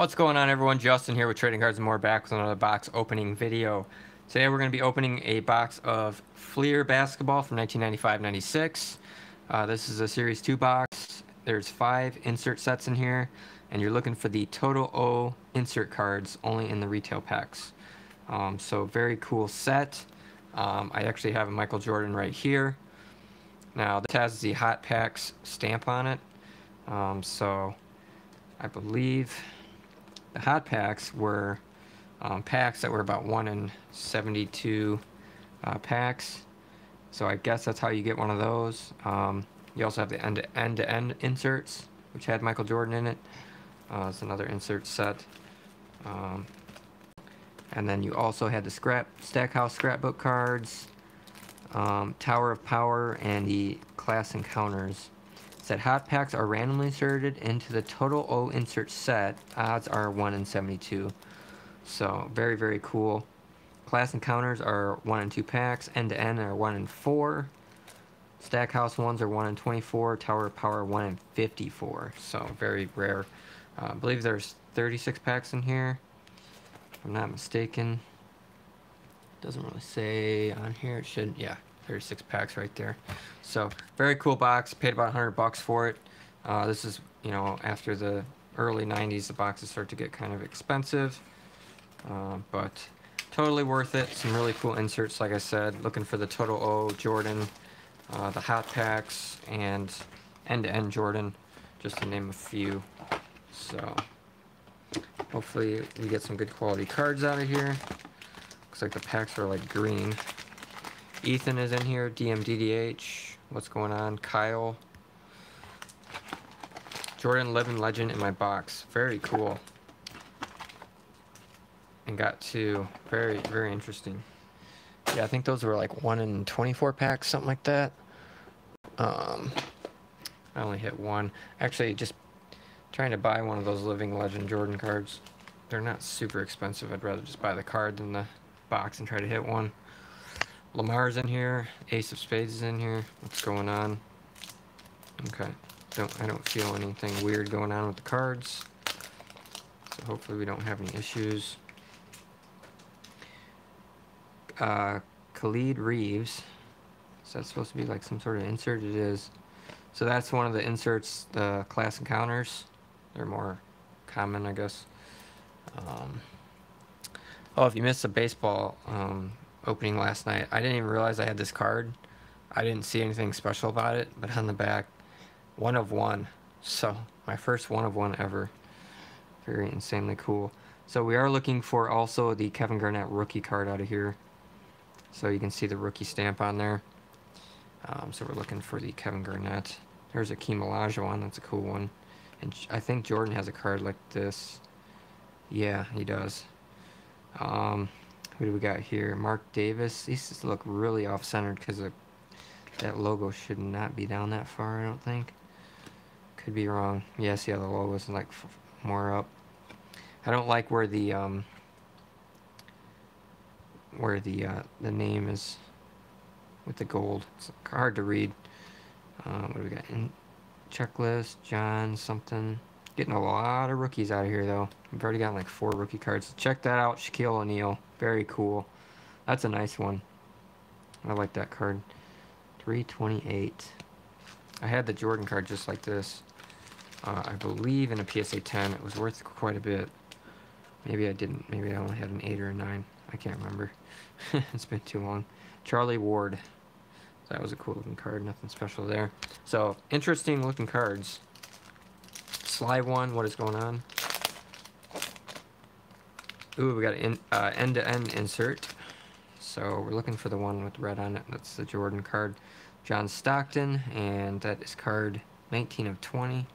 What's going on everyone? Justin here with Trading Cards and More back with another box opening video. Today we're going to be opening a box of Fleer Basketball from 1995-96. Uh, this is a Series 2 box. There's five insert sets in here and you're looking for the Total O insert cards only in the retail packs. Um, so very cool set. Um, I actually have a Michael Jordan right here. Now this has the Hot Packs stamp on it. Um, so I believe the hot packs were um, packs that were about 1 in 72 uh, packs. So I guess that's how you get one of those. Um, you also have the end-to-end -end inserts, which had Michael Jordan in it. Uh, it's another insert set. Um, and then you also had the scrap Stackhouse scrapbook cards, um, Tower of Power, and the Class Encounters that hot packs are randomly inserted into the total O insert set. Odds are 1 in 72. So very, very cool. Class encounters are 1 in 2 packs. End to end are 1 in 4. Stackhouse ones are 1 in 24. Tower Power 1 in 54. So very rare. Uh, I believe there's 36 packs in here. If I'm not mistaken. Doesn't really say on here. It should, yeah, 36 packs right there. So very cool box. Paid about 100 bucks for it. Uh, this is, you know, after the early 90s, the boxes start to get kind of expensive. Uh, but totally worth it. Some really cool inserts, like I said. Looking for the Total O Jordan, uh, the Hot Packs, and end-to-end -end Jordan, just to name a few. So hopefully we get some good quality cards out of here. Looks like the packs are like green. Ethan is in here, DMDDH. What's going on? Kyle. Jordan Living Legend in my box. Very cool. And got two. Very, very interesting. Yeah, I think those were like 1 in 24 packs, something like that. Um, I only hit one. Actually, just trying to buy one of those Living Legend Jordan cards. They're not super expensive. I'd rather just buy the card than the box and try to hit one. Lamar's in here. Ace of Spades is in here. What's going on? Okay. Don't I don't feel anything weird going on with the cards. So hopefully we don't have any issues. Uh, Khalid Reeves. Is that supposed to be like some sort of insert? It is. So that's one of the inserts, the class encounters. They're more common, I guess. Um, oh, if you missed the baseball um, opening last night. I didn't even realize I had this card. I didn't see anything special about it, but on the back, one of one. So my first one of one ever. Very insanely cool. So we are looking for also the Kevin Garnett rookie card out of here. So you can see the rookie stamp on there. Um, so we're looking for the Kevin Garnett. There's a Keem one. That's a cool one. And I think Jordan has a card like this. Yeah, he does. Um, who do we got here? Mark Davis. These look really off-centered because that logo should not be down that far, I don't think. Could be wrong. Yes, yeah, the logo's like more up. I don't like where the um, where the uh, the name is with the gold. It's hard to read. Uh, what do we got? In checklist, John something. Getting a lot of rookies out of here though. I've already got like four rookie cards. check that out, Shaquille O'Neal. Very cool. That's a nice one. I like that card. 328. I had the Jordan card just like this. Uh, I believe in a PSA 10. It was worth quite a bit. Maybe I didn't. Maybe I only had an 8 or a 9. I can't remember. it's been too long. Charlie Ward. That was a cool looking card. Nothing special there. So, interesting looking cards. Sly one. What is going on? Ooh, we got an uh, end-to-end insert. So we're looking for the one with red on it. That's the Jordan card. John Stockton, and that is card 19 of 20.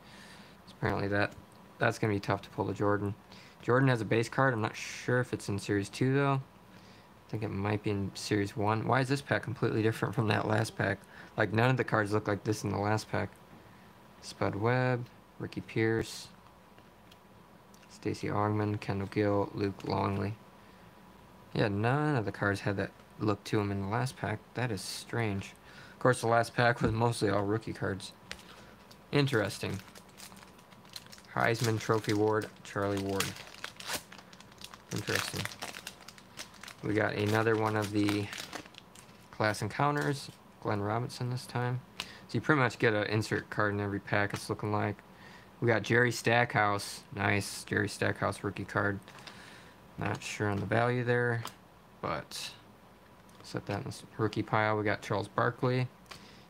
So apparently that that's going to be tough to pull the Jordan. Jordan has a base card. I'm not sure if it's in Series 2, though. I think it might be in Series 1. Why is this pack completely different from that last pack? Like, none of the cards look like this in the last pack. Spud Webb, Ricky Pierce, Stacy Augmon, Kendall Gill, Luke Longley. Yeah, none of the cards had that look to them in the last pack. That is strange. Of course, the last pack was mostly all rookie cards. Interesting. Heisman Trophy Ward, Charlie Ward. Interesting. We got another one of the class encounters, Glenn Robinson this time. So you pretty much get an insert card in every pack, it's looking like. We got Jerry Stackhouse. Nice, Jerry Stackhouse rookie card. Not sure on the value there, but set that in the rookie pile. We got Charles Barkley,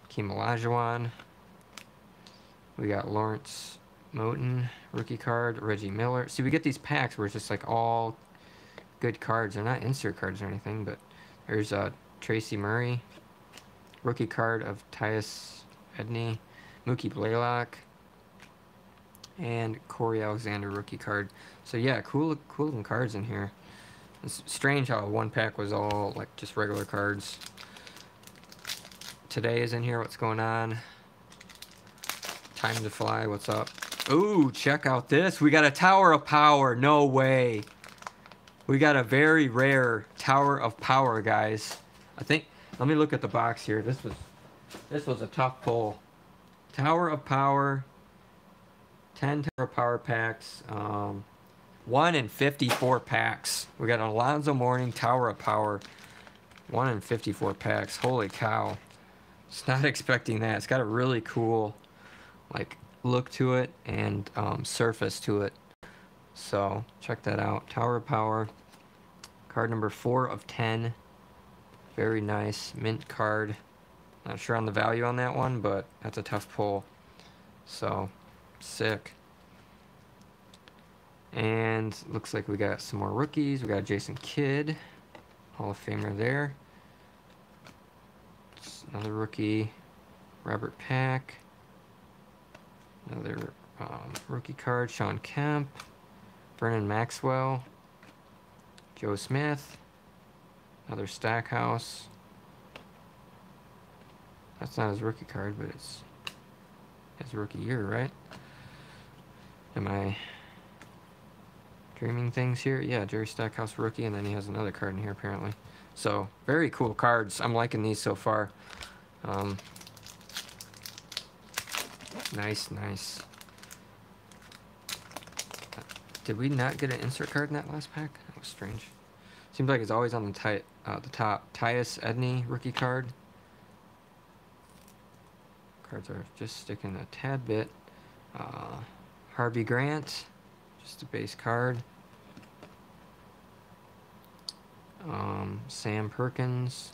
Keem Olajuwon. We got Lawrence Moten, rookie card, Reggie Miller. See, we get these packs where it's just like all good cards. They're not insert cards or anything, but there's uh, Tracy Murray, rookie card of Tyus Edney, Mookie Blaylock, and Cory Alexander rookie card. So yeah, cool, cool looking cards in here. It's strange how one pack was all like just regular cards. Today is in here. What's going on? Time to fly. What's up? Ooh, check out this. We got a Tower of Power. No way. We got a very rare Tower of Power, guys. I think. Let me look at the box here. This was, this was a tough pull. Tower of Power. 10 Tower Power packs. Um, 1 in 54 packs. We got Alonzo Mourning Tower of Power. 1 in 54 packs. Holy cow. It's not expecting that. It's got a really cool like look to it and um, surface to it. So check that out. Tower of Power. Card number 4 of 10. Very nice. Mint card. Not sure on the value on that one, but that's a tough pull. So Sick. And looks like we got some more rookies. We got Jason Kidd, Hall of Famer there. another rookie, Robert Pack. Another um, rookie card, Shawn Kemp, Vernon Maxwell, Joe Smith, another Stackhouse. That's not his rookie card, but it's his rookie year, right? Am I dreaming things here? Yeah, Jerry Stackhouse rookie, and then he has another card in here apparently. So, very cool cards. I'm liking these so far. Um, nice, nice. Did we not get an insert card in that last pack? That was strange. Seems like it's always on the, uh, the top. Tyus Edney rookie card. Cards are just sticking a tad bit. Uh, Harvey Grant, just a base card. Um, Sam Perkins.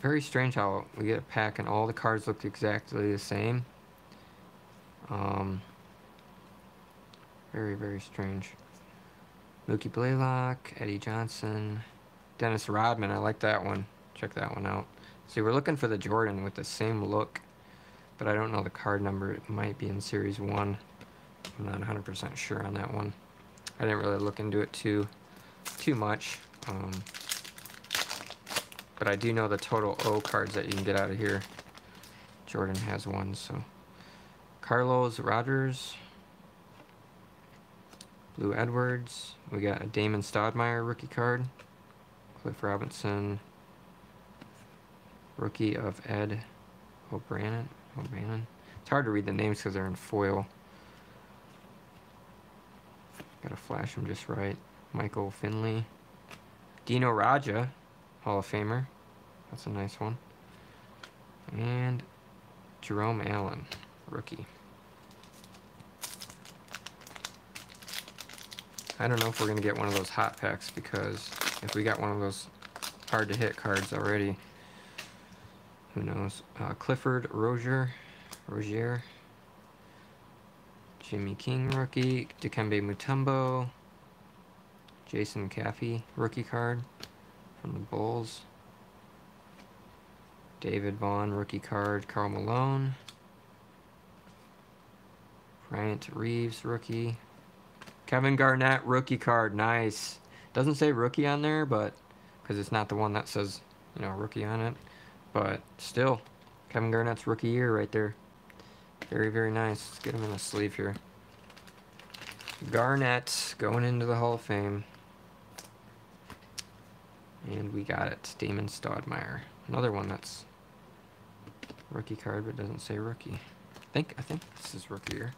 Very strange how we get a pack and all the cards look exactly the same. Um, very, very strange. Mookie Blaylock, Eddie Johnson, Dennis Rodman. I like that one. Check that one out. See, we're looking for the Jordan with the same look but I don't know the card number. It might be in Series 1. I'm not 100% sure on that one. I didn't really look into it too, too much. Um, but I do know the total O cards that you can get out of here. Jordan has one, so. Carlos Rogers. Blue Edwards. We got a Damon Stoudamire rookie card. Cliff Robinson. Rookie of Ed O'Bannon. Oh man. It's hard to read the names because they're in foil. Gotta flash them just right. Michael Finley. Dino Radja, Hall of Famer. That's a nice one. And Jerome Allen, rookie. I don't know if we're going to get one of those hot packs because if we got one of those hard to hit cards already, who knows? Uh, Clifford Rozier, Rozier, Jimmy King rookie, Dikembe Mutombo, Jason Caffey rookie card from the Bulls, David Vaughn rookie card, Karl Malone, Bryant Reeves rookie, Kevin Garnett rookie card, nice. Doesn't say rookie on there, but because it's not the one that says you know rookie on it. But still, Kevin Garnett's rookie year right there. Very, very nice. Let's get him in the sleeve here. Garnett going into the Hall of Fame. And we got it. Damon Stoudamire. Another one that's rookie card but doesn't say rookie. I think I think this is rookie year.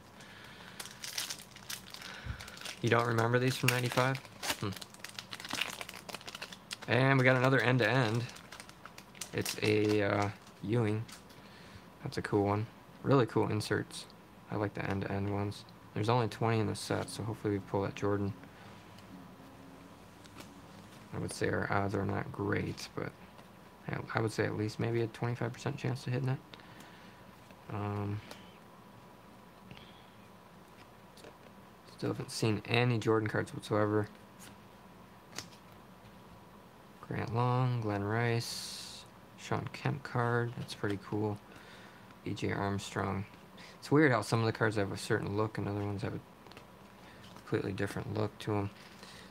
You don't remember these from 95? Hmm. And we got another end-to-end. -end. It's a uh, Ewing. That's a cool one. Really cool inserts. I like the end-to-end -end ones. There's only 20 in the set, so hopefully we pull that Jordan. I would say our odds are not great, but I would say at least maybe a 25% chance to hitting it. Um, still haven't seen any Jordan cards whatsoever. Grant Long, Glen Rice, Shawn Kemp card. That's pretty cool. B.J. Armstrong. It's weird how some of the cards have a certain look and other ones have a completely different look to them.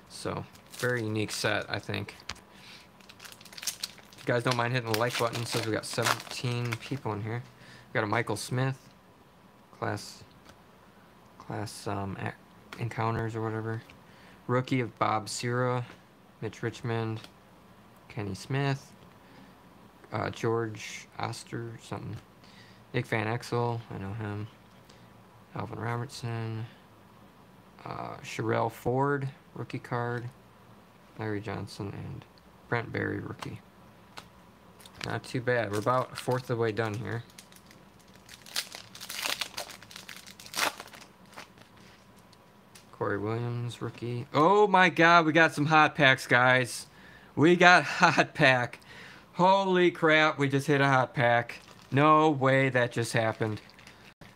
So, very unique set, I think. If you guys don't mind hitting the like button, says we got 17 people in here. We got a Michael Smith, class, class um, encounters or whatever. Rookie of Bob Sura, Mitch Richmond, Kenny Smith, uh, George Oster, something. Nick Van Exel, I know him. Alvin Robertson, uh, Sherell Ford, rookie card. Larry Johnson and Brent Barry, rookie. Not too bad. We're about a fourth of the way done here. Corey Williams, rookie. Oh my god, we got some hot packs, guys. We got hot pack. Holy crap, we just hit a hot pack. No way that just happened.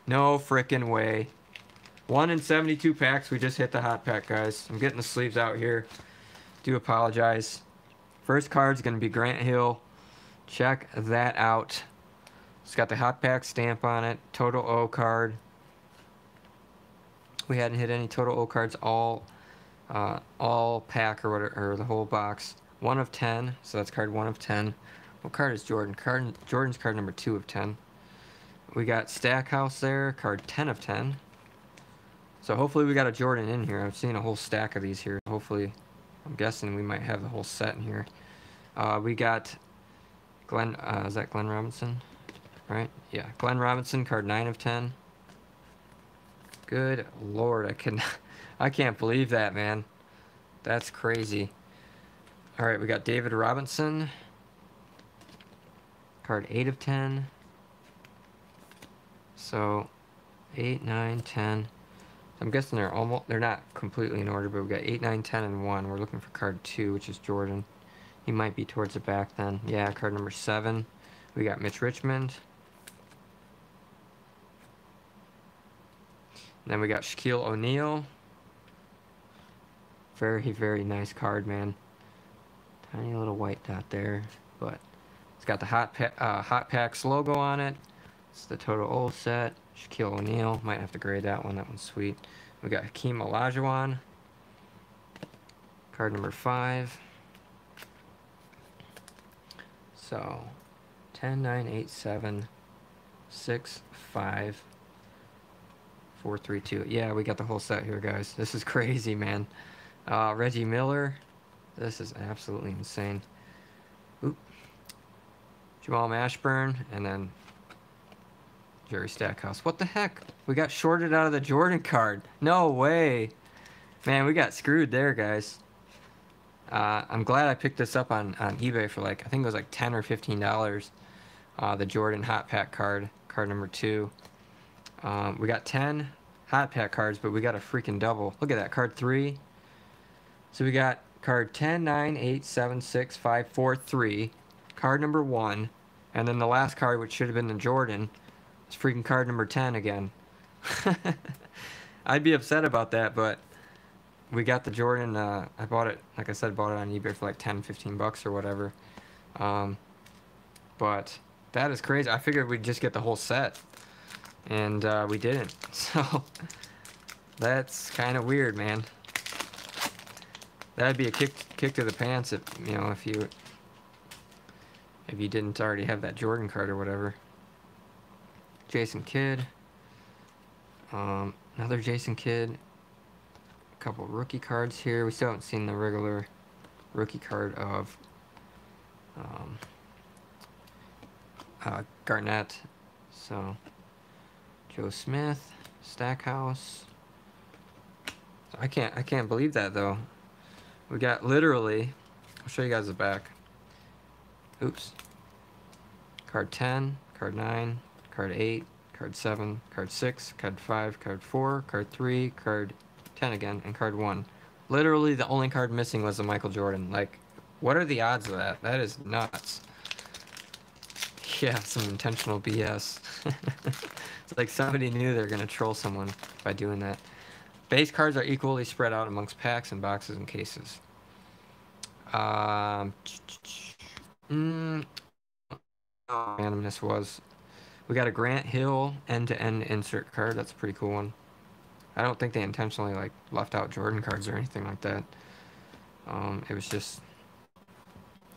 No freaking way. 1 in 72 packs, we just hit the hot pack, guys. I'm getting the sleeves out here. Do apologize. First card's going to be Grant Hill. Check that out. It's got the hot pack stamp on it. Total O card. We hadn't hit any total O cards all uh, all pack or whatever, or the whole box. One of 10, so that's card one of 10. What card is Jordan? Card Jordan's card number two of 10. We got Stackhouse there, card 10 of 10. So hopefully we got a Jordan in here. I've seen a whole stack of these here. Hopefully, I'm guessing we might have the whole set in here. Uh, we got Glenn, uh, is that Glenn Robinson? Right? Yeah, Glenn Robinson, card 9 of 10. Good lord, I can I can't believe that, man. That's crazy. All right, we got David Robinson. Card 8 of 10. So, 8, 9, 10. I'm guessing they're almost they're not completely in order, but we got 8, 9, 10, and 1. We're looking for card 2, which is Jordan. He might be towards the back then. Yeah, card number 7. We got Mitch Richmond. then we got Shaquille O'Neal. Very, very nice card, man. Tiny little white dot there, but it's got the Hot, pa uh, Hot Packs logo on it. It's the Total O set. Shaquille O'Neal. Might have to grade that one. That one's sweet. We got Hakeem Olajuwon. Card number five. So, 10, 9, 8, 7, 6, 5, 4, 3, 2. Yeah, we got the whole set here, guys. This is crazy, man. Uh, Reggie Miller. This is absolutely insane. Oop. Jamal Mashburn, and then Jerry Stackhouse. What the heck? We got shorted out of the Jordan card. No way. Man, we got screwed there, guys. Uh, I'm glad I picked this up on, on eBay for like, I think it was like 10 or $15. Uh, the Jordan Hot Pack card, card number two. Um, we got 10 Hot Pack cards, but we got a freaking double. Look at that, card three. So we got card 10, 9, 8, 7, 6, 5, 4, 3. Card number one. And then the last card, which should have been the Jordan, it's freaking card number 10 again. I'd be upset about that, but we got the Jordan. Uh, I bought it, like I said, bought it on eBay for like 10, 15 bucks or whatever. Um, but that is crazy. I figured we'd just get the whole set, and uh, we didn't. So that's kind of weird, man. That'd be a kick kick to the pants if you know if you if you didn't already have that Jordan card or whatever. Jason Kidd. Um, another Jason Kidd. A couple rookie cards here. We still haven't seen the regular rookie card of um, uh, Garnett. So, Joe Smith, Stackhouse. I can't I can't believe that though. We got literally I'll show you guys the back. Oops. Card 10, card 9, card 8, card 7, card 6, card 5, card 4, card 3, card 10 again, and card 1. Literally the only card missing was the Michael Jordan. Like, what are the odds of that? That is nuts. Yeah, some intentional BS. it's like somebody knew they were going to troll someone by doing that. Base cards are equally spread out amongst packs and boxes and cases. Um, mm, oh, randomness was. We got a Grant Hill end-to-end insert card. That's a pretty cool one. I don't think they intentionally like left out Jordan cards or anything like that. Um, it was just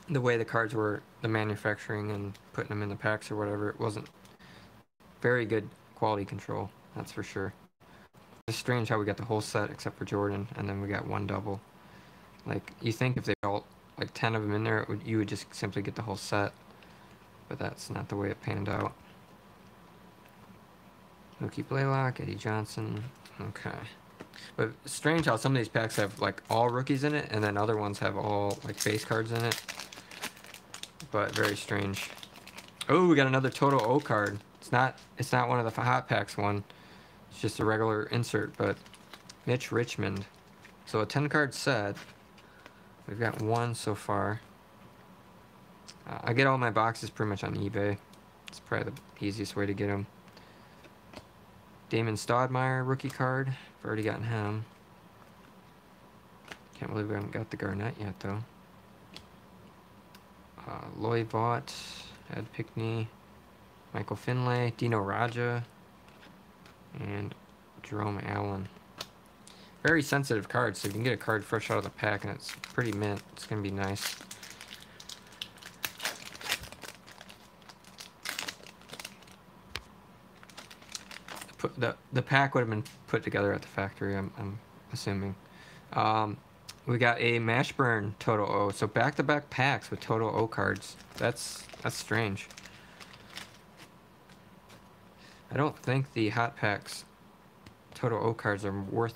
the way the cards were, the manufacturing and putting them in the packs or whatever. It wasn't very good quality control. That's for sure. It's strange how we got the whole set except for Jordan, and then we got one double. Like, you think if they all, like 10 of them in there, would, you would just simply get the whole set. But that's not the way it panned out. Mookie Blaylock, Eddie Johnson. Okay. But strange how some of these packs have like all rookies in it, and then other ones have all like base cards in it. But very strange. Oh, we got another Total O card. It's not it's not one of the hot packs one. It's just a regular insert, but Mitch Richmond. So a 10 card set. We've got one so far. Uh, I get all my boxes pretty much on eBay. It's probably the easiest way to get them. Damon Stoudamire rookie card. I've already gotten him. Can't believe we haven't got the Garnett yet though. Uh, Loy Vaught, Ed Pinckney, Michael Finley, Dino Radja, and Jerome Allen very sensitive card, so if you can get a card fresh out of the pack, and it's pretty mint. It's going to be nice. Put the, the pack would have been put together at the factory, I'm, I'm assuming. Um, we got a Mashburn Total O, so back-to-back -back packs with Total O cards. That's that's strange. I don't think the hot packs Total O cards are worth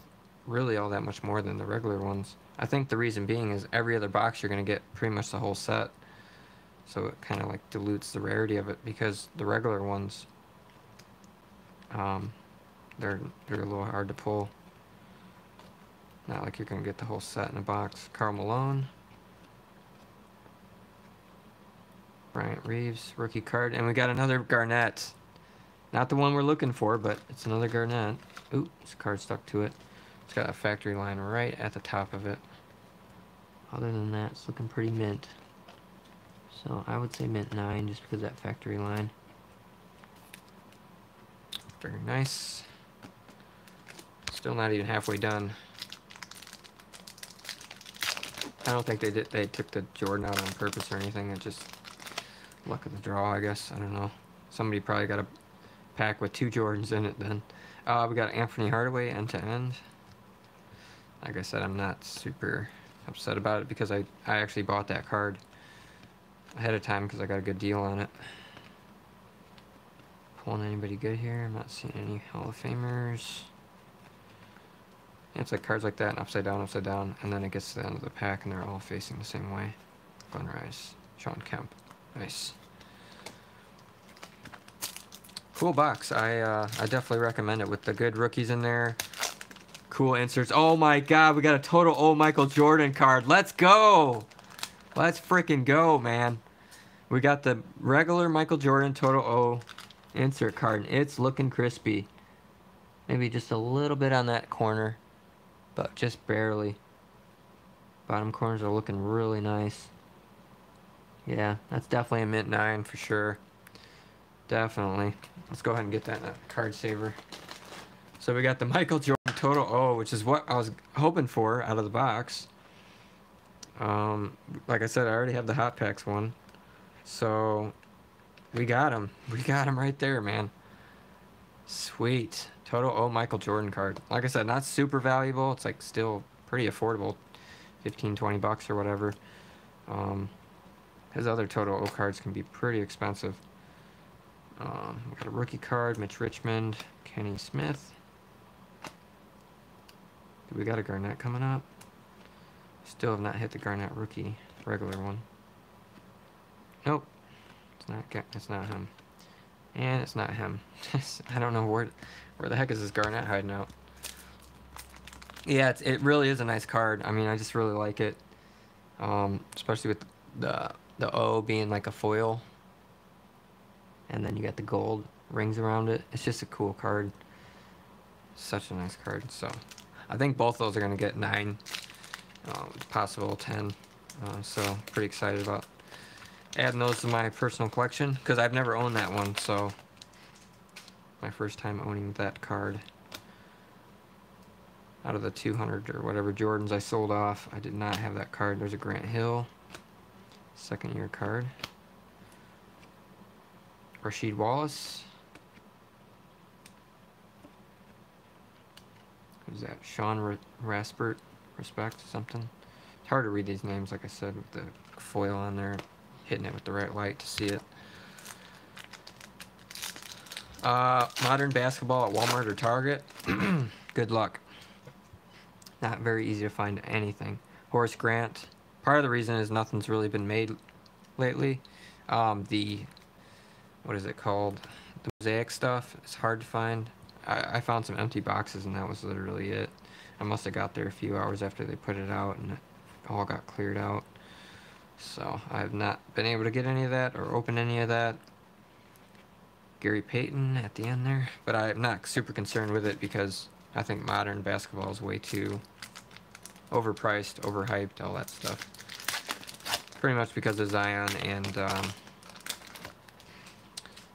really all that much more than the regular ones. I think the reason being is every other box you're going to get pretty much the whole set. So it kind of like dilutes the rarity of it because the regular ones, um, they're, they're a little hard to pull. Not like you're going to get the whole set in a box. Karl Malone. Bryant Reeves, rookie card. And we got another Garnett. Not the one we're looking for, but it's another Garnett. Ooh, this card stuck to it. It's got a factory line right at the top of it. Other than that, it's looking pretty mint. So I would say mint 9 just because that factory line. Very nice. Still not even halfway done. I don't think they did. They took the Jordan out on purpose or anything. It just luck of the draw, I guess. I don't know. Somebody probably got a pack with two Jordans in it then. Uh, we got Anthony Hardaway end to end like I said, I'm not super upset about it because I, I actually bought that card ahead of time because I got a good deal on it. Pulling anybody good here? I'm not seeing any Hall of Famers. it's like cards like that, and upside down, upside down, and then it gets to the end of the pack and they're all facing the same way. Glen Rice, Shawn Kemp. Nice. Cool box. I uh, I definitely recommend it with the good rookies in there cool inserts. Oh my god, we got a total O Michael Jordan card. Let's go! Let's freaking go, man. We got the regular Michael Jordan Total O insert card. and It's looking crispy. Maybe just a little bit on that corner, but just barely. Bottom corners are looking really nice. Yeah, that's definitely a mint 9 for sure. Definitely. Let's go ahead and get that card saver. So we got the Michael Jordan Total O, which is what I was hoping for out of the box. Um, like I said, I already have the Hot Packs one. So we got him. We got him right there, man. Sweet. Total O Michael Jordan card. Like I said, not super valuable. It's like still pretty affordable. 15, 20 bucks or whatever. Um, his other Total O cards can be pretty expensive. Um, we got a rookie card, Mitch Richmond, Kenny Smith. We got a Garnett coming up. Still have not hit the Garnett rookie regular one. Nope. It's not it's not him. And it's not him. I don't know where where the heck is this Garnett hiding out. Yeah, it really is a nice card. I mean, I just really like it. Um, especially with the the O being like a foil. And then you got the gold rings around it. It's just a cool card. Such a nice card. So I think both of those are going to get 9, um, possible 10. Uh, so pretty excited about adding those to my personal collection because I've never owned that one. So my first time owning that card out of the 200 or whatever Jordans I sold off. I did not have that card. There's a Grant Hill second year card. Rasheed Wallace. Who's that? Shawn Respert, respect, something. It's hard to read these names, like I said, with the foil on there, hitting it with the right light to see it. Uh, modern basketball at Walmart or Target. Good luck. Not very easy to find anything. Horace Grant. Part of the reason is nothing's really been made lately. Um, the, what is it called? The mosaic stuff is hard to find. I, I found some empty boxes and that was literally it. I must have got there a few hours after they put it out and it all got cleared out. So I have not been able to get any of that or open any of that. Gary Payton at the end there. But I'm not super concerned with it because I think modern basketball is way too overpriced, overhyped, all that stuff. Pretty much because of Zion and um,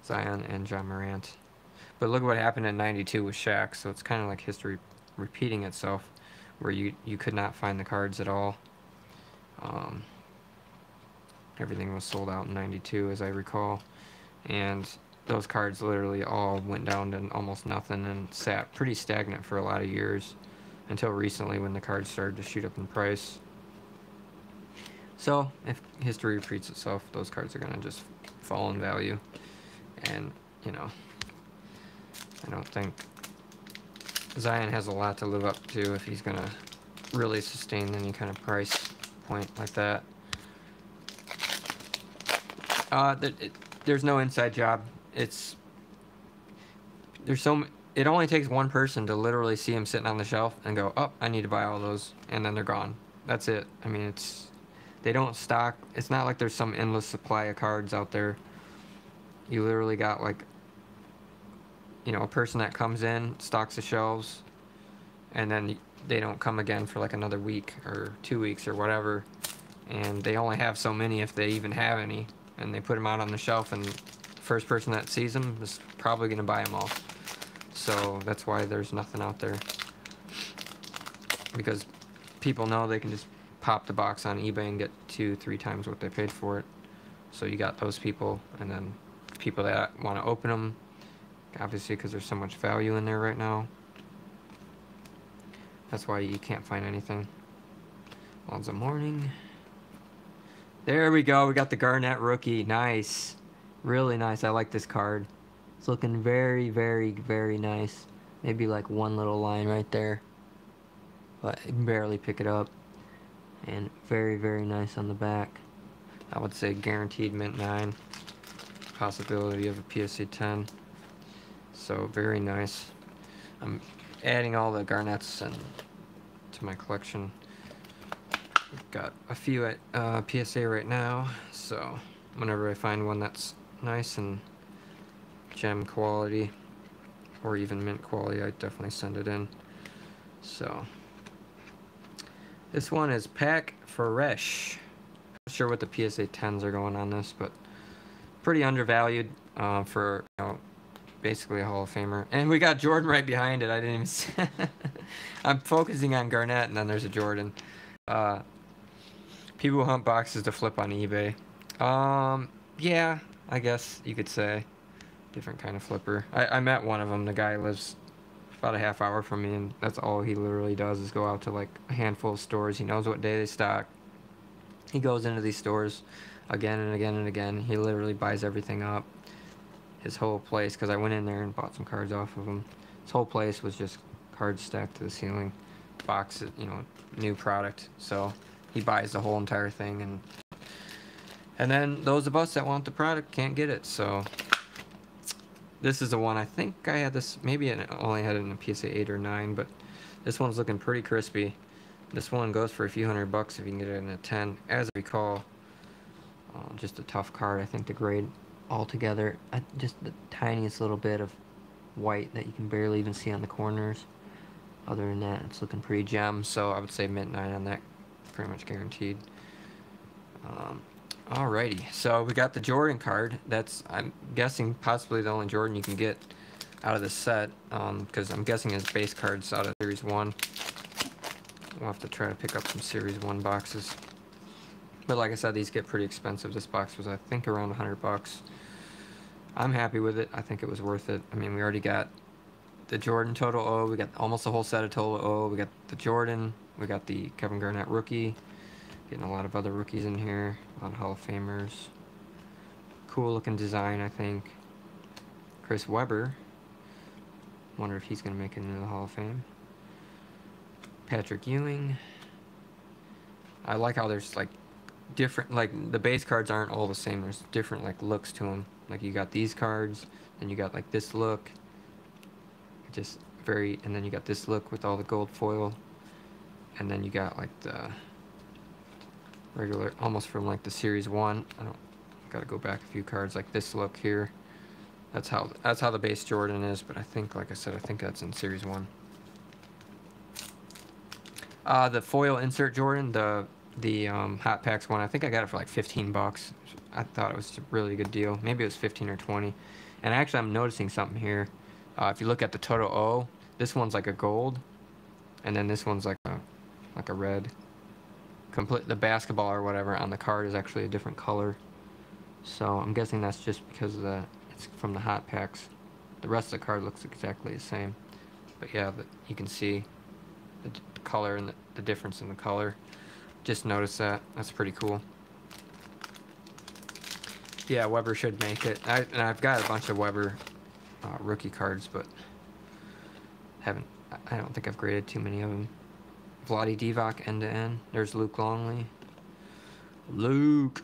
Zion and Ja Morant. But look what happened in 92 with Shaq, so it's kind of like history repeating itself, where you, you could not find the cards at all. Um, everything was sold out in 92, as I recall. And those cards literally all went down to almost nothing and sat pretty stagnant for a lot of years until recently when the cards started to shoot up in price. So, if history repeats itself, those cards are going to just fall in value. And, you know, I don't think Zion has a lot to live up to if he's going to really sustain any kind of price point like that. Uh, it, there's no inside job. It's there's so it only takes one person to literally see him sitting on the shelf and go, "Oh, I need to buy all those," and then they're gone. That's it. I mean, it's they don't stock. It's not like there's some endless supply of cards out there. You literally got like you know, a person that comes in, stocks the shelves, and then they don't come again for like another week or two weeks or whatever. And they only have so many if they even have any. And they put them out on the shelf, and the first person that sees them is probably going to buy them all. So that's why there's nothing out there. Because people know they can just pop the box on eBay and get two, three times what they paid for it. So you got those people, and then people that want to open them obviously because there's so much value in there right now. That's why you can't find anything. Lonzo Mourning. There we go. We got the Garnett rookie. Nice. Really nice. I like this card. It's looking very, very, very nice. Maybe like one little line right there. But barely pick it up. And very, very nice on the back. I would say guaranteed mint 9. Possibility of a PSA 10. So very nice. I'm adding all the Garnetts and to my collection. I've got a few at uh, PSA right now, so whenever I find one that's nice and gem quality or even mint quality, I definitely send it in. So this one is Pack Fresh. Not sure what the PSA 10s are going on this, but pretty undervalued uh, for you know basically a Hall of Famer. And we got Jordan right behind it. I didn't even see I'm focusing on Garnett, and then there's a Jordan. Uh, people hunt boxes to flip on eBay. Um, yeah, I guess you could say. Different kind of flipper. I, I met one of them. The guy lives about a half hour from me, and that's all he literally does is go out to like a handful of stores. He knows what day they stock. He goes into these stores again and again and again. He literally buys everything up his whole place because I went in there and bought some cards off of him. His whole place was just cards stacked to the ceiling, boxes, you know, new product. So he buys the whole entire thing, and and then those of us that want the product can't get it. So this is the one I think I had this. Maybe I only had it in a PSA eight or nine, but this one's looking pretty crispy. This one goes for a few hundred bucks if you can get it in a 10. As I recall, uh, just a tough card. I think the grade altogether, uh, just the tiniest little bit of white that you can barely even see on the corners. Other than that, it's looking pretty gem. So I would say 9 on that, pretty much guaranteed. Um, alrighty, so we got the Jordan card. That's, I'm guessing, possibly the only Jordan you can get out of the set, because um, I'm guessing his base card's out of Series 1. We'll have to try to pick up some Series 1 boxes. But like I said, these get pretty expensive. This box was, I think, around 100 bucks. I'm happy with it. I think it was worth it. I mean, we already got the Jordan Total O. We got almost a whole set of Total O. We got the Jordan. We got the Kevin Garnett rookie. Getting a lot of other rookies in here. A lot of Hall of Famers. Cool looking design, I think. Chris Webber. Wonder if he's going to make it into the Hall of Fame. Patrick Ewing. I like how there's like different, like the base cards aren't all the same. There's different like looks to them. Like you got these cards, and you got like this look. Just very, and then you got this look with all the gold foil, and then you got like the regular, almost from like the series one. I don't, gotta go back a few cards like this look here. That's how that's how the base Jordan is, but I think, like I said, I think that's in series one. Uh, the foil insert Jordan, the the um, Hot Packs one, I think I got it for like 15 bucks. I thought it was a really good deal. Maybe it was 15 or 20. And actually, I'm noticing something here. Uh, if you look at the Total O, this one's like a gold, and then this one's like a like a red. Complete the basketball or whatever on the card is actually a different color. So I'm guessing that's just because the it's from the Hot Packs. The rest of the card looks exactly the same. But yeah, the, you can see the, the color and the, the difference in the color. Just noticed that. That's pretty cool. Yeah, Webber should make it. I, and I've got a bunch of Webber uh, rookie cards, but haven't. I don't think I've graded too many of them. Vlade Divac end to end. There's Luke Longley. Luke.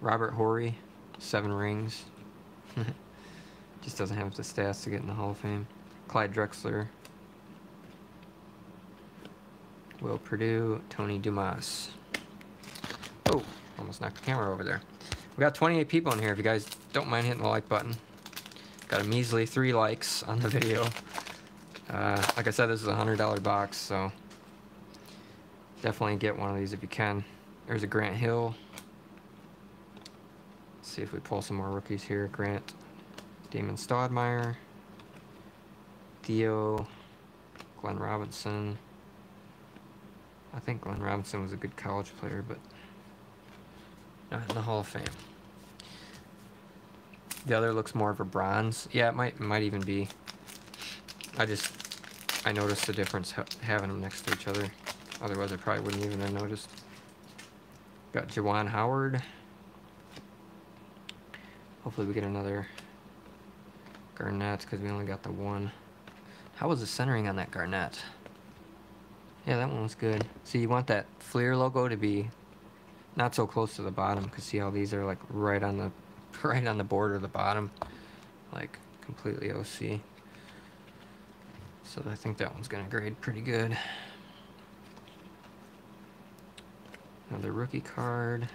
Robert Horry. Seven rings. Just doesn't have the stats to get in the Hall of Fame. Clyde Drexler. Will Perdue. Tony Dumas. Oh, almost knocked the camera over there. We got 28 people in here. If you guys don't mind hitting the like button. Got a measly three likes on the video. Uh, like I said, this is a $100 box, so definitely get one of these if you can. There's a Grant Hill. Let's see if we pull some more rookies here. Grant, Damon Stoudamire, Theo, Glenn Robinson. I think Glenn Robinson was a good college player, but not in the Hall of Fame. The other looks more of a bronze. Yeah, it might might even be. I just I noticed the difference ha having them next to each other. Otherwise, I probably wouldn't even have noticed. Got Juwan Howard. Hopefully, we get another Garnett because we only got the one. How was the centering on that Garnett? Yeah, that one was good. So you want that Fleer logo to be not so close to the bottom, because see how these are like right on the right on the border of the bottom, like completely OC. So I think that one's gonna grade pretty good. Another rookie card.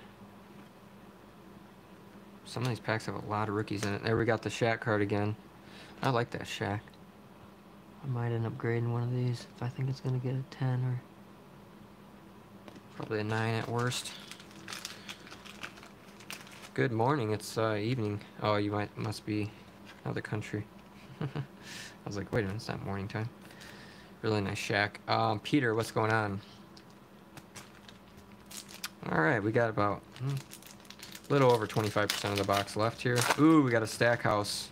Some of these packs have a lot of rookies in it. There we got the Shaq card again. I like that Shaq. I might end up grading one of these if I think it's going to get a 10 or probably a 9 at worst. Good morning, it's uh, evening. Oh, you might must be another country. I was like, wait a minute, it's not morning time. Really nice Shaq. Um, Peter, what's going on? All right, we got about hmm, a little over 25% of the box left here. Ooh, we got a Stackhouse.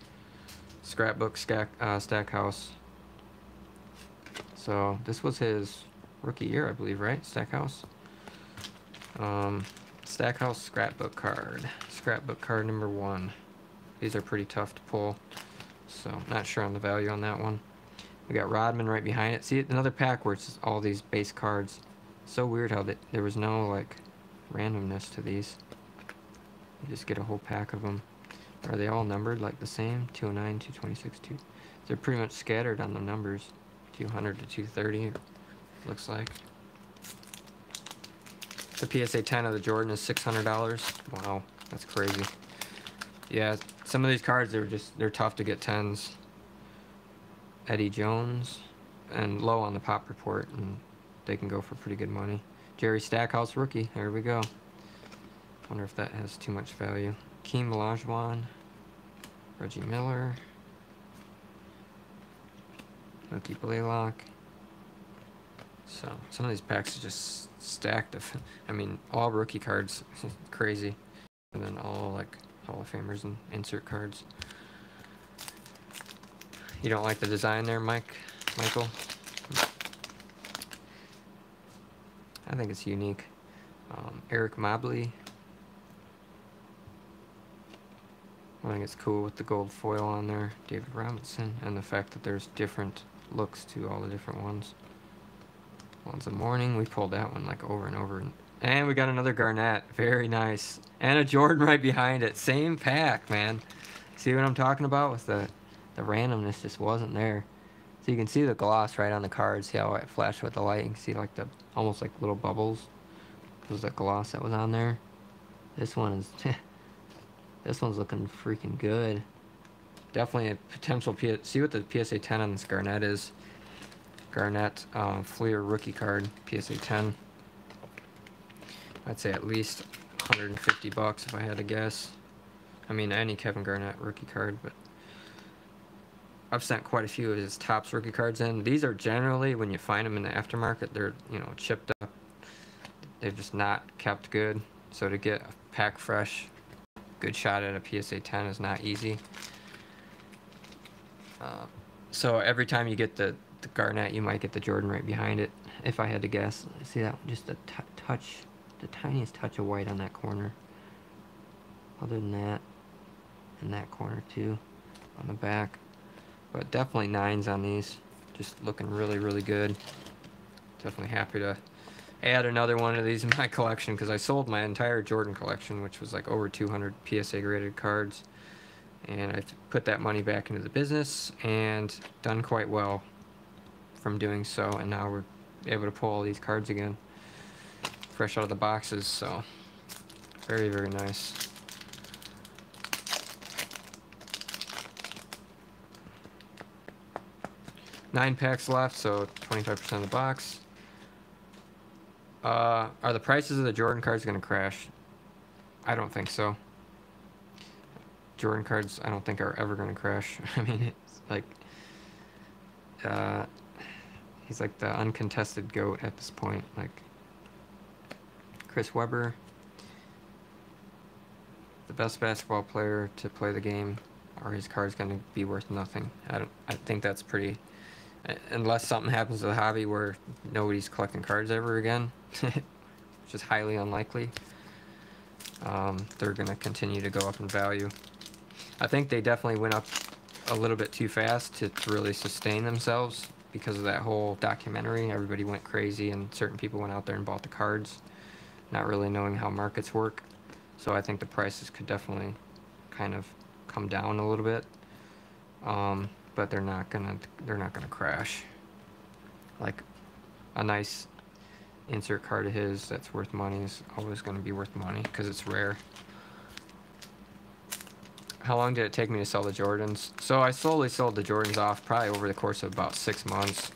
Scrapbook stack, uh, Stackhouse. So this was his rookie year, I believe, right? Stackhouse. Um, Stackhouse scrapbook card. Scrapbook card number one. These are pretty tough to pull, so not sure on the value on that one. We got Rodman right behind it. See, another pack where it's all these base cards. So weird how they, there was no, like, randomness to these. You just get a whole pack of them. Are they all numbered like the same? 209, 226, 2... They're pretty much scattered on the numbers. 200 to 230, looks like. The PSA 10 of the Jordan is $600. Wow, that's crazy. Yeah, some of these cards, they're just, they're tough to get 10s. Eddie Jones, and low on the pop report, and they can go for pretty good money. Jerry Stackhouse rookie, there we go. Wonder if that has too much value. Keem Olajuwon, Reggie Miller, Mookie Blaylock. So, some of these packs are just stacked of, I mean, all rookie cards, crazy. And then all, like, Hall of Famers and insert cards. You don't like the design there, Mike? Michael? I think it's unique. Um, Eric Mobley. I think it's cool with the gold foil on there. David Robinson. And the fact that there's different looks to all the different ones. Alonzo Mourning. We pulled that one like over and over. And we got another Garnett. Very nice. And a Jordan right behind it. Same pack, man. See what I'm talking about with the, the randomness just wasn't there. So you can see the gloss right on the card. See how it flashed with the light? You can see like the almost like little bubbles. It was the gloss that was on there. This one is this one's looking freaking good. Definitely a potential P see what the PSA 10 on this Garnett is. Garnett um, Fleer rookie card, PSA 10. I'd say at least 150 bucks if I had to guess. I mean any Kevin Garnett rookie card, but I've sent quite a few of his Topps rookie cards in. These are generally, when you find them in the aftermarket, they're, you know, chipped up. They're just not kept good. So to get a pack fresh, good shot at a PSA 10 is not easy. Uh, so every time you get the, the Garnett, you might get the Jordan right behind it, if I had to guess. See that? Just a touch, the tiniest touch of white on that corner. Other than that, in that corner too, on the back. But definitely nines on these. Just looking really, really good. Definitely happy to add another one of these in my collection because I sold my entire Jordan collection, which was like over 200 PSA graded cards. And I put that money back into the business and done quite well from doing so. And now we're able to pull all these cards again, fresh out of the boxes. So very, very nice. Nine packs left, so 25% of the box. Uh, are the prices of the Jordan cards going to crash? I don't think so. Jordan cards, I don't think are ever going to crash. I mean, it's like, uh, he's like the uncontested GOAT at this point. Like, Chris Webber, the best basketball player to play the game, are his cards going to be worth nothing? I don't. I think that's pretty unless something happens to the hobby where nobody's collecting cards ever again, which is highly unlikely, um, they're going to continue to go up in value. I think they definitely went up a little bit too fast to really sustain themselves because of that whole documentary. Everybody went crazy and certain people went out there and bought the cards, not really knowing how markets work. So I think the prices could definitely kind of come down a little bit. Um, but they're not gonna they're not gonna crash. Like a nice insert card of his that's worth money is always gonna be worth money because it's rare. How long did it take me to sell the Jordans? So I slowly sold the Jordans off probably over the course of about six months.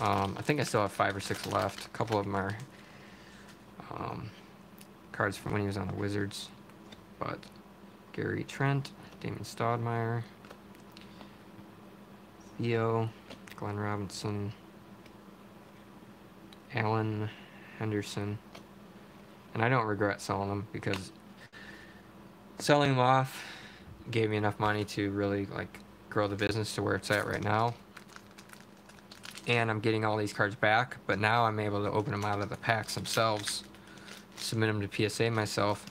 Um, I think I still have five or six left. A couple of them are um, cards from when he was on the Wizards. But Gary Trent, Damon Stoudamire, Theo, Glenn Robinson, Alan Henderson. And I don't regret selling them because selling them off gave me enough money to really like grow the business to where it's at right now. And I'm getting all these cards back, but now I'm able to open them out of the packs themselves, submit them to PSA myself,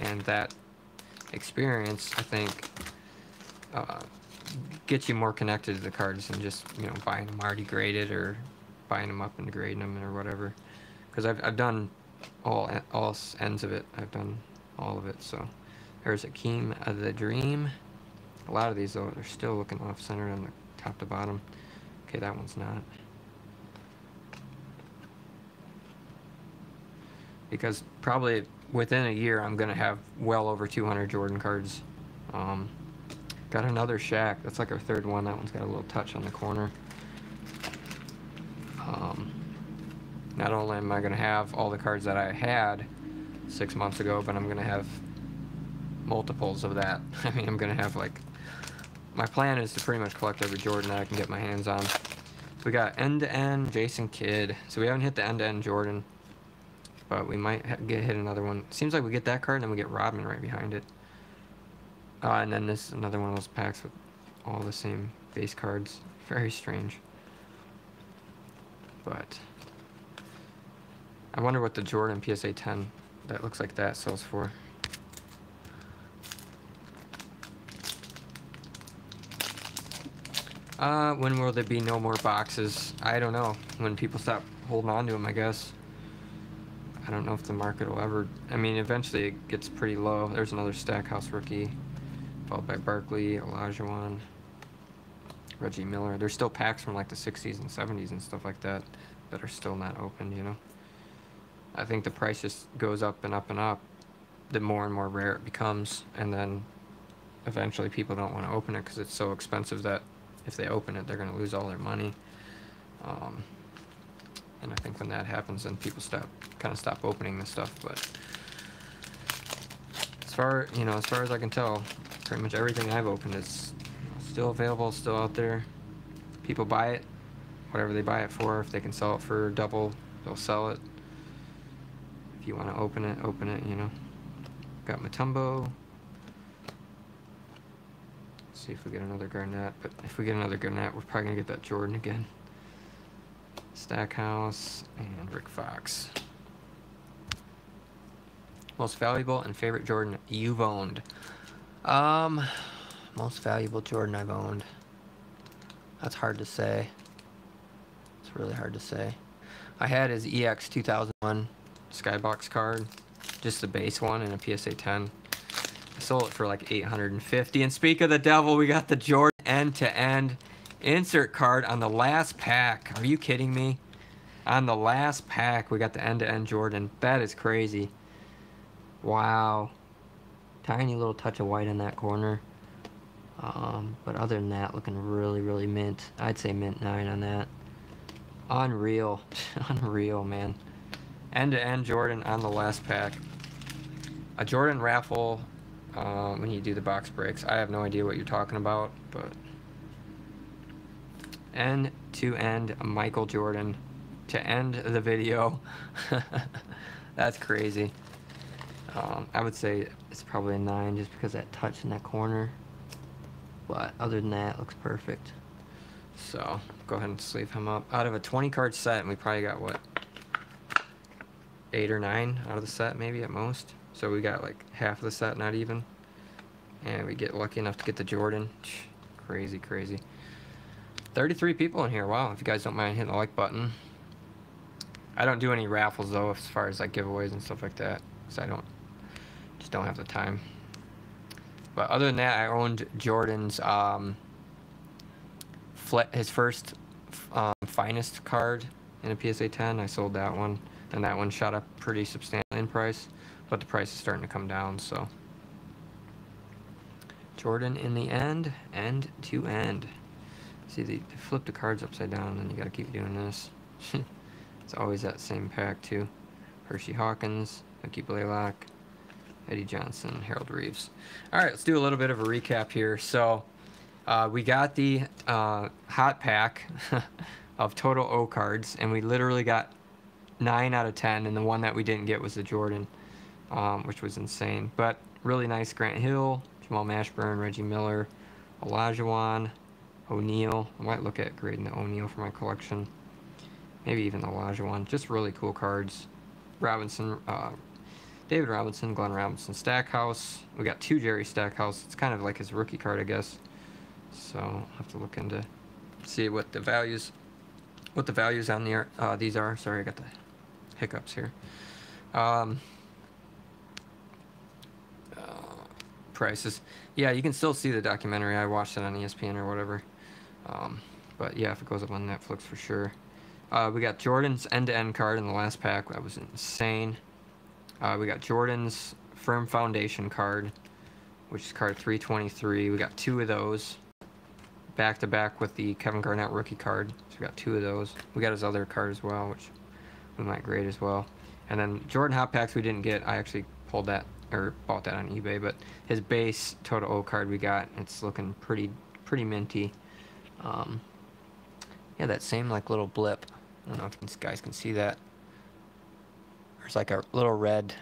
and that experience, I think, uh, gets you more connected to the cards than just you know buying them already graded or buying them up and grading them or whatever. Because I've I've done all all ends of it. I've done all of it. So there's Akeem of the Dream. A lot of these though they're still looking off center on the top to bottom. Okay, that one's not. Because probably within a year I'm gonna have well over 200 Jordan cards. Um, got another Shaq. That's like our third one. That one's got a little touch on the corner. Um, not only am I gonna have all the cards that I had six months ago, but I'm gonna have multiples of that. I mean, I'm gonna have like my plan is to pretty much collect every Jordan that I can get my hands on. We got end-to-end Jason Kidd. So we haven't hit the end-to-end Jordan but we might get hit another one. Seems like we get that card, and then we get Rodman right behind it. Uh, and then this is another one of those packs with all the same base cards. Very strange. But I wonder what the Jordan PSA 10 that looks like that sells for. Uh, when will there be no more boxes? I don't know. When people stop holding on to them, I guess. I don't know if the market will ever. I mean, eventually it gets pretty low. There's another Stackhouse rookie, followed by Barkley, Olajuwon, Reggie Miller. There's still packs from like the 60s and 70s and stuff like that that are still not opened. You know. I think the price just goes up and up and up. The more and more rare it becomes, and then eventually people don't want to open it because it's so expensive that if they open it, they're going to lose all their money. Um, and I think when that happens, then people stop kind of stop opening this stuff. But as far you know, as far as I can tell, pretty much everything I've opened is still available, still out there. People buy it, whatever they buy it for. If they can sell it for double, they'll sell it. If you want to open it, open it. You know. Got Mutombo. see if we get another Garnett, but if we get another Garnett, we're probably gonna get that Jordan again. Stackhouse, and Rick Fox. Most valuable and favorite Jordan you've owned. Um, most valuable Jordan I've owned. That's hard to say. It's really hard to say. I had his EX 2001 Skybox card, just the base one and a PSA 10. I sold it for like 850. And speak of the devil, we got the Jordan end-to-end. -end Insert card on the last pack. Are you kidding me? On the last pack, we got the end-to-end -end Jordan. That is crazy. Wow. Tiny little touch of white in that corner. Um, but other than that, looking really, really mint. I'd say mint 9 on that. Unreal. Unreal, man. End-to-end -end Jordan on the last pack. A Jordan raffle um, when you do the box breaks. I have no idea what you're talking about, but end to end Michael Jordan to end the video. That's crazy. Um, I would say it's probably a 9 just because that touch in that corner. But other than that, looks perfect. So, go ahead and sleeve him up. Out of a 20 card set, and we probably got what? 8 or 9 out of the set maybe at most. So we got like half of the set, not even. And we get lucky enough to get the Jordan. Crazy, crazy. 33 people in here. Wow, if you guys don't mind hitting the like button. I don't do any raffles though as far as like giveaways and stuff like that. Because I don't, just don't have the time. But other than that, I owned Jordan's, um, his first um, finest card in a PSA 10. I sold that one. And that one shot up pretty substantially in price. But the price is starting to come down, so. Jordan in the end, end to end. See, they, they flip the cards upside down, and you gotta keep doing this. it's always that same pack, too. Hersey Hawkins, Mookie Blaylock, Eddie Johnson, Harold Reeves. All right, let's do a little bit of a recap here. So, uh, we got the uh, hot pack of total O cards, and we literally got 9 out of 10, and the one that we didn't get was the Jordan, um, which was insane. But really nice Grant Hill, Jamal Mashburn, Reggie Miller, Olajuwon, O'Neal. I might look at grading the O'Neal for my collection. Maybe even the Olajuwon. Just really cool cards. Robinson, uh, David Robinson, Glenn Robinson, Stackhouse. We got two Jerry Stackhouse. It's kind of like his rookie card, I guess. So I'll have to look into see what the values what the values on the uh, these are. Sorry, I got the hiccups here. Um, uh, prices. Yeah, you can still see the documentary. I watched it on ESPN or whatever. Um, but yeah, if it goes up on Netflix for sure. Uh, we got Jordan's end-to-end card in the last pack. That was insane. Uh, we got Jordan's firm foundation card, which is card 323. We got two of those back to back with the Kevin Garnett rookie card. So we got two of those. We got his other card as well, which we might grade as well. And then Jordan Hot Packs we didn't get. I actually pulled that or bought that on eBay, but his base Total O card we got. It's looking pretty pretty minty. Um, yeah, that same like little blip. I don't know if you guys can see that. There's like a little red.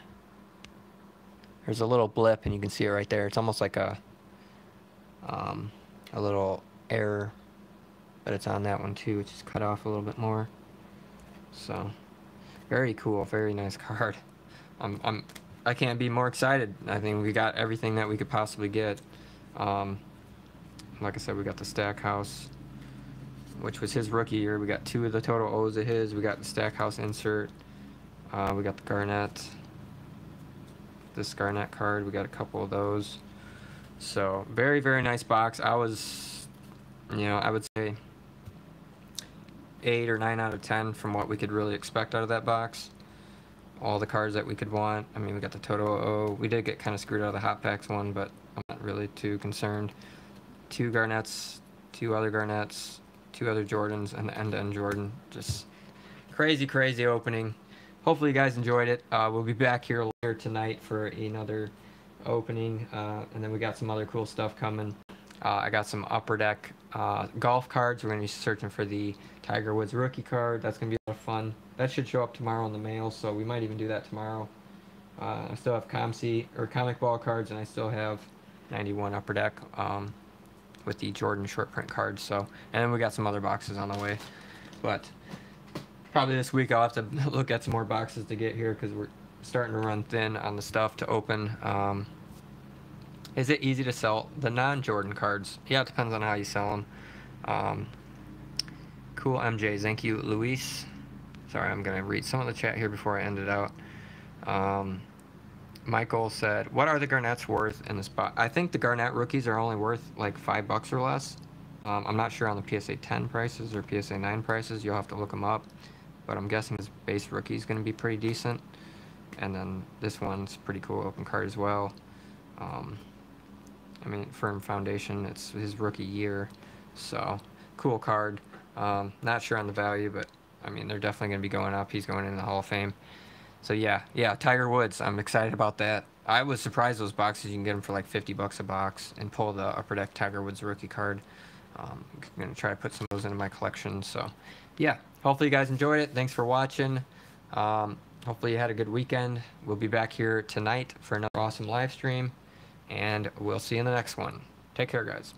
There's a little blip, and you can see it right there. It's almost like a um, a little error, but it's on that one too. It's just cut off a little bit more. So, very cool, very nice card. I'm, I'm, I can't be more excited. I think we got everything that we could possibly get. Um, like I said, we got the Stackhouse, which was his rookie year. We got two of the total O's of his. We got the Stackhouse insert. Uh, we got the Garnett. This Garnett card. We got a couple of those. So very, very nice box. I was, you know, I would say eight or nine out of ten from what we could really expect out of that box. All the cards that we could want. I mean, we got the Total O. We did get kind of screwed out of the Hot Packs one, but I'm not really too concerned. Two Garnetts, two other Garnetts, two other Jordans, and the end-to-end Jordan. Just crazy, crazy opening. Hopefully you guys enjoyed it. Uh, we'll be back here later tonight for another opening, uh, and then we got some other cool stuff coming. Uh, I got some upper deck uh, golf cards. We're going to be searching for the Tiger Woods rookie card. That's going to be a lot of fun. That should show up tomorrow in the mail, so we might even do that tomorrow. Uh, I still have ComC or comic ball cards, and I still have 91 upper deck um, with the Jordan short print cards. So, and then we got some other boxes on the way, but probably this week I'll have to look at some more boxes to get here because we're starting to run thin on the stuff to open. Um, is it easy to sell the non-Jordan cards? Yeah, it depends on how you sell them. Um, cool MJ, thank you, Luis. Sorry, I'm gonna read some of the chat here before I end it out. Um, Michael said, "What are the Garnetts worth in this spot?" I think the Garnett rookies are only worth like five bucks or less. Um, I'm not sure on the PSA 10 prices or PSA 9 prices. You'll have to look them up, but I'm guessing his base rookie is going to be pretty decent and then this one's pretty cool open card as well. Um, I mean, Firm Foundation, it's his rookie year, so cool card. Um, not sure on the value, but I mean, they're definitely going to be going up. He's going in the Hall of Fame. So yeah, yeah, Tiger Woods. I'm excited about that. I was surprised those boxes. You can get them for like 50 bucks a box and pull the Upper Deck Tiger Woods rookie card. Um, I'm to try to put some of those into my collection. So yeah, hopefully you guys enjoyed it. Thanks for watching. Um, hopefully you had a good weekend. We'll be back here tonight for another awesome live stream, and we'll see you in the next one. Take care, guys.